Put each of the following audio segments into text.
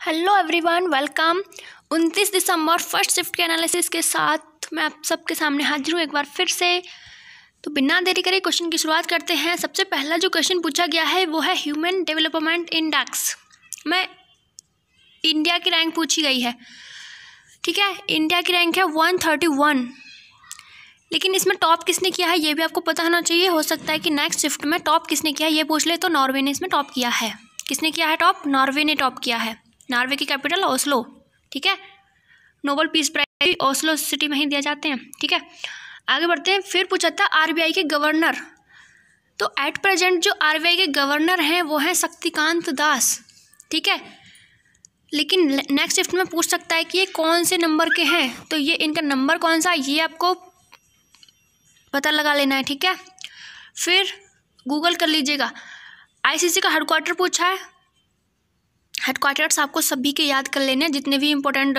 Hello everyone welcome 29 December first shift के analysis के साथ मैं आप सबके सामने हाजिर हूँ एक बार फिर से। तो बिना देरी करे क्वेश्चन की शुरुआत करते हैं। सबसे पहला जो क्वेश्चन पूछा गया है वो है ह्यूमन डेवलपमेंट इंडेक्स में इंडिया की रैंक पूछी गई है। ठीक है? इंडिया की रैंक है वन थर्टी वन लेकिन इसमें टॉप किसने किया है ये भी आपको पता होना चाहिए। हो सकता है कि नेक्स्ट शिफ्ट में टॉप किसने किया है ये पूछ ले तो नॉर्वे ने इसमें टॉप किया है। किसने किया है टॉप नॉर्वे ने टॉप किया है। नॉर्वे की कैपिटल ओस्लो, ठीक है? नोबल पीस प्राइज भी ओस्लो सिटी में ही दिए जाते हैं, ठीक है? आगे बढ़ते हैं, फिर पूछा था आरबीआई के गवर्नर। तो एट प्रेजेंट जो आरबीआई के गवर्नर हैं, वो हैं शक्तिकांत दास, ठीक है? लेकिन नेक्स्ट शिफ्ट में पूछ सकता है कि ये कौन से नंबर के हैं? तो ये इनका नंबर कौन सा ये आपको पता लगा लेना है, ठीक है? फिर गूगल कर लीजिएगा। आईसीसी का हेडक्वार्टर पूछा है हेडक्वार्टर्स आपको सभी के याद कर लेने जितने भी इम्पोर्टेंट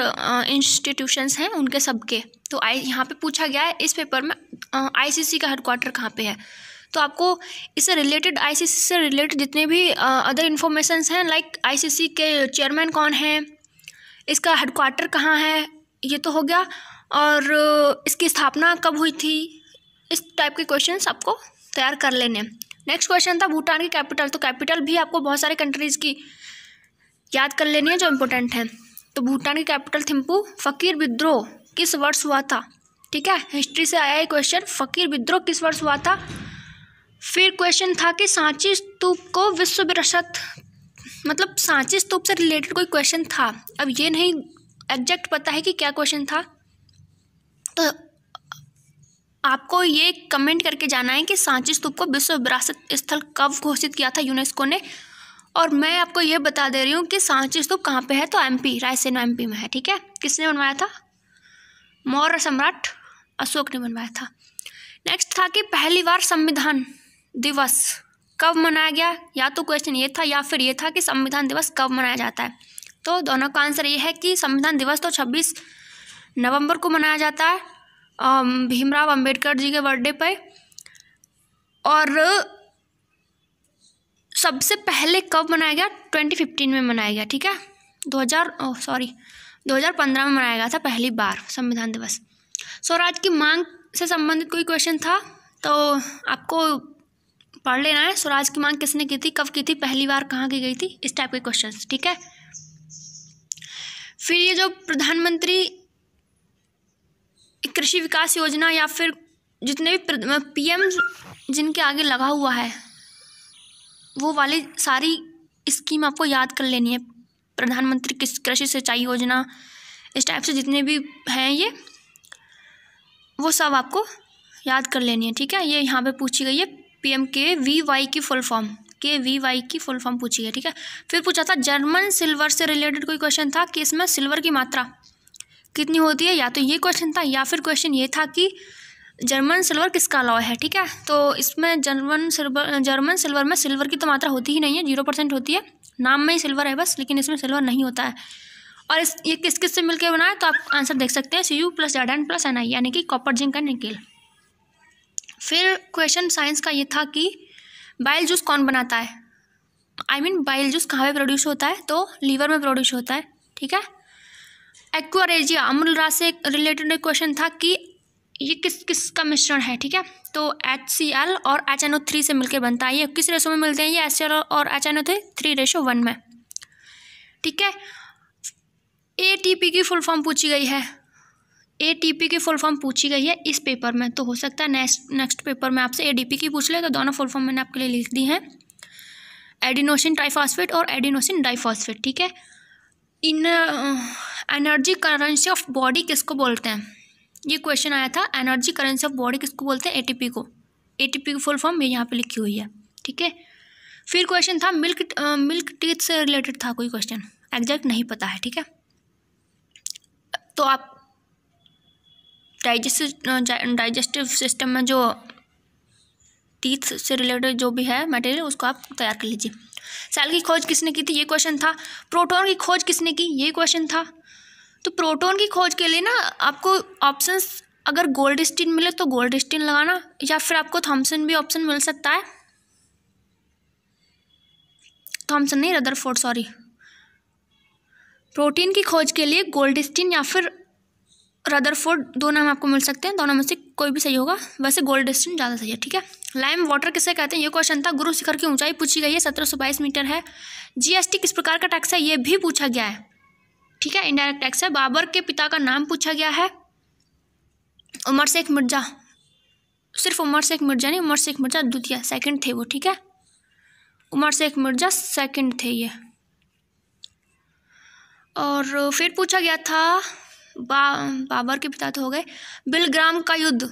इंस्टीट्यूशंस हैं, उनके सबके। तो आई, यहाँ पे पूछा गया है, इस पेपर में आईसीसी का हेडक्वार्टर कहाँ पे है? तो आपको इससे रिलेटेड आईसीसी से रिलेटेड जितने भी अदर इन्फॉर्मेशंस हैं लाइक आईसीसी के चेयरमैन कौन हैं, इसका हेडक्वार्टर कहाँ है, ये तो हो गया। और इसकी स्थापना कब हुई थी, इस टाइप के क्वेश्चन आपको तैयार कर लेने नेक्स्ट क्वेश्चन था, भूटान की कैपिटल तो कैपिटल भी आपको बहुत सारे कंट्रीज़ की याद कर लेनी है जो इम्पोर्टेंट है। तो भूटान की कैपिटल थिम्पू फ़कीर विद्रोह किस वर्ष हुआ था? ठीक है? हिस्ट्री से आया है क्वेश्चन फ़कीर विद्रोह किस वर्ष हुआ था? फिर क्वेश्चन था कि सांची स्तूप को विश्व विरासत मतलब सांची स्तूप से रिलेटेड कोई क्वेश्चन था? अब ये नहीं एग्जैक्ट पता है कि क्या क्वेश्चन था। तो आपको ये कमेंट करके जाना है कि सांची स्तूप को विश्व विरासत स्थल कब घोषित किया था यूनेस्को ने? और मैं आपको ये बता दे रही हूँ कि सांची स्तूप कहाँ पे है? तो एमपी रायसेन एमपी में है, ठीक है? किसने बनवाया था? मौर्य सम्राट अशोक ने बनवाया था। नेक्स्ट था कि पहली बार संविधान दिवस कब मनाया गया? या तो क्वेश्चन ये था या फिर ये था कि संविधान दिवस कब मनाया जाता है। तो दोनों का आंसर ये है कि संविधान दिवस तो छब्बीस नवंबर को मनाया जाता है भीमराव अंबेडकर जी के बर्थडे पर और सबसे पहले कब मनाया गया? ट्वेंटी फिफ्टीन में मनाया गया, ठीक है? दो हज़ार सॉरी दो हज़ार पंद्रह में मनाया गया था पहली बार संविधान दिवस। स्वराज की मांग से संबंधित कोई क्वेश्चन था? तो आपको पढ़ लेना है। स्वराज की मांग किसने की थी? कब की थी? पहली बार कहाँ की गई थी? इस टाइप के क्वेश्चन ठीक है? फिर ये जो प्रधानमंत्री कृषि विकास योजना या फिर जितने भी पीएम जिनके आगे लगा हुआ है वो वाली सारी स्कीम आपको याद कर लेनी है। प्रधानमंत्री किस कृषि सिंचाई योजना, इस टाइप से जितने भी हैं ये, वो सब आपको याद कर लेनी है, ठीक है? ये यहाँ पे पूछी गई है पीएम के वी वाई की full form K V Y की फुल फॉर्म पूछी है ठीक है? फिर पूछा था जर्मन सिल्वर से रिलेटेड कोई क्वेश्चन था कि इसमें सिल्वर की मात्रा कितनी होती है? या तो ये क्वेश्चन था, या फिर क्वेश्चन ये था कि जर्मन सिल्वर किसका अलाव है, ठीक है? तो इसमें जर्मन सिल्वर जर्मन सिल्वर में सिल्वर की तो मात्रा होती ही नहीं है, ज़ीरो परसेंट होती है। नाम में ही सिल्वर है बस, लेकिन इसमें सिल्वर नहीं होता है। और इस, ये किस किस से मिलकर बना है तो आप आंसर देख सकते हैं C U plus Z N plus N I यानी कि कॉपर जिंक एंड निकेल फिर क्वेश्चन साइंस का ये था कि बाइल जूस कौन बनाता है? आई मीन बाइल जूस कहाँ पे प्रोड्यूस होता है? तो लीवर में प्रोड्यूस होता है, ठीक है? एक्वारेजिया अमूल राज से रिलेटेड क्वेश्चन था कि ये किस किस का मिश्रण है, ठीक है? तो एच सी एल और एच एन ओ थ्री से मिलकर बनता है। ये किस रेशो में मिलते हैं? ये एच सी एल और H N O three three ratio one में। ठीक है? ए टी पी की फुल फॉर्म पूछी गई है। ए टी पी की फुल फॉर्म पूछी गई है इस पेपर में तो हो सकता है नेक्स्ट नेक्स्ट पेपर में आपसे ए डी पी की पूछ ले तो दोनों फुल फॉर्म मैंने आपके लिए लिख दी हैं। एडिनोसिन ट्राइफॉस्फेट और एडिनोसिन डाइफॉस्फेट ठीक है? इन एनर्जी करेंसी ऑफ़ बॉडी किसको बोलते हैं? ये क्वेश्चन आया था एनर्जी करेंसी ऑफ़ बॉडी किसको बोलते हैं? एटीपी को। एटीपी की फुल फॉर्म ये यहाँ पे लिखी हुई है, ठीक है? फिर क्वेश्चन था मिल्क मिल्क टीथ से रिलेटेड था कोई क्वेश्चन एग्जैक्ट नहीं पता है, ठीक है? तो आप डाइजेस्टिव डाइजेस्टिव सिस्टम में जो टीथ से रिलेटेड जो भी है मटेरियल उसको आप तैयार कर लीजिए। सेल की खोज किसने की थी? ये क्वेश्चन था। प्रोटॉन की खोज किसने की? ये क्वेश्चन था। तो प्रोटॉन की खोज के लिए ना आपको ऑप्शंस अगर गोल्ड स्टीन मिले तो गोल्ड स्टीन लगाना, या फिर आपको थॉमसन भी ऑप्शन मिल सकता है। थॉमसन नहीं रदरफोर्ड सॉरी प्रोटीन की खोज के लिए गोल्डस्टीन या फिर रदरफोर्ड दो नाम आपको मिल सकते हैं, दोनों में से कोई भी सही होगा। वैसे गोल्डस्टीन ज़्यादा सही है, ठीक है? लाइम वाटर किसे कहते हैं? ये क्वेश्चन था, गुरु शिखर की ऊंचाई पूछी गई है, सत्रह सौ बाईस मीटर है। जीएसटी किस प्रकार का टैक्स है, ये भी पूछा गया है। ठीक है इनडायरेक्ट टैक्स है। बाबर के पिता का नाम पूछा गया है। उमर शेख मिर्ज़ा। सिर्फ़ उमर शेख मिर्ज़ा नहीं, उमर शेख मिर्ज़ा द्वितीय सेकंड थे वो, ठीक है? उमर शेख मिर्ज़ा सेकंड थे ये। और फिर पूछा गया था, बा, बाबर के पिता तो हो गए। बिलग्राम का युद्ध।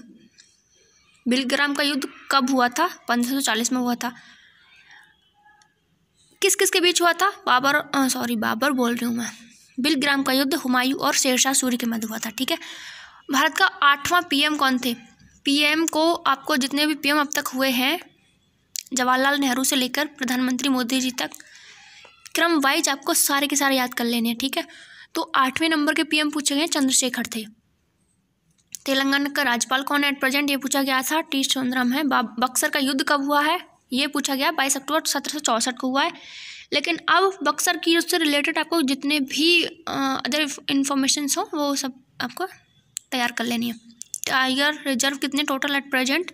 बिलग्राम का युद्ध कब हुआ था? पंद्रह सौ चालीस में हुआ था। किस किस के बीच हुआ था? बाबर सॉरी बाबर बोल रही हूँ मैं। बिलग्राम का युद्ध, हुमायूं और शेरशाह सूर्य के मध्य हुआ था, ठीक है? भारत का आठवां पीएम कौन थे? पीएम को आपको जितने भी पीएम अब तक हुए हैं, जवाहरलाल नेहरू से लेकर प्रधानमंत्री मोदी जी तक, क्रम वाइज आपको सारे के सारे याद कर लेने हैं, ठीक है? तो आठवें नंबर के पीएम पूछे गए चंद्रशेखर थे। तेलंगाना का राज्यपाल कौन है एट प्रेजेंट ये पूछा गया था, टी सुंदरम है। बक्सर का युद्ध कब हुआ है? ये पूछा गया, बाईस अक्टूबर सत्रह सौ चौंसठ को हुआ है। लेकिन अब बक्सर की उससे रिलेटेड आपको जितने भी अदर इंफॉर्मेशन हो, वो सब आपको तैयार कर लेनी है। टाइगर रिज़र्व कितने टोटल एट प्रेजेंट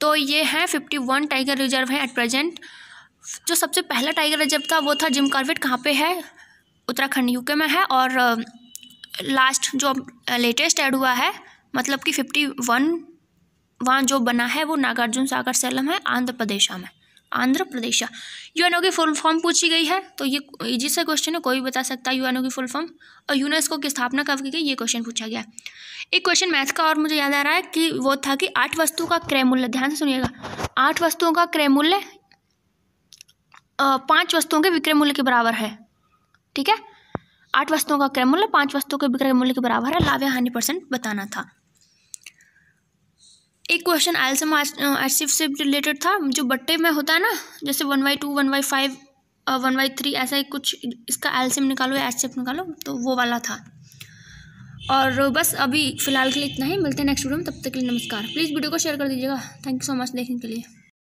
तो ये हैं फिफ्टी वन टाइगर रिज़र्व हैं एट प्रेजेंट जो सबसे पहला टाइगर रिज़र्व था, वो था जिम कार्बेट कहाँ पे है? उत्तराखंड यूके में है। और लास्ट जो लेटेस्ट ऐड हुआ है मतलब कि फिफ्टी वन वहाँ जो बना है, वो नागार्जुन सागर सेलम है, आंध्र प्रदेश में। आंध्र प्रदेश। यूएनओ की फुल फॉर्म पूछी गई है तो ये इजी सा क्वेश्चन है, कोई बता सकता है यूएनओ की फुल फॉर्म और यूनेस्को की स्थापना कब की गई, ये क्वेश्चन पूछा गया। एक क्वेश्चन मैथ का और मुझे याद आ रहा है कि वो था कि आठ वस्तुओं का क्रय मूल्य, ध्यान से सुनिएगा। आठ वस्तुओं का क्रय मूल्य पाँच वस्तुओं के विक्रय मूल्य के बराबर है। ठीक है? आठ वस्तुओं का क्रय मूल्य, पाँच वस्तुओं के विक्रय मूल्य के बराबर है, लाभ या हानि परसेंट बताना था। एक क्वेश्चन एल्सम आरसीफ से रिलेटेड था। जो बट्टे में होता है ना, जैसे one by two one by five one by three ऐसा ही कुछ इसका एल्सियम निकालो या एच निकालो तो वो वाला था। और बस अभी फ़िलहाल के लिए इतना ही। मिलते हैं नेक्स्ट वीडियो में। तब तक के लिए नमस्कार। प्लीज़ वीडियो को शेयर कर दीजिएगा। थैंक यू सो मच देखने के लिए।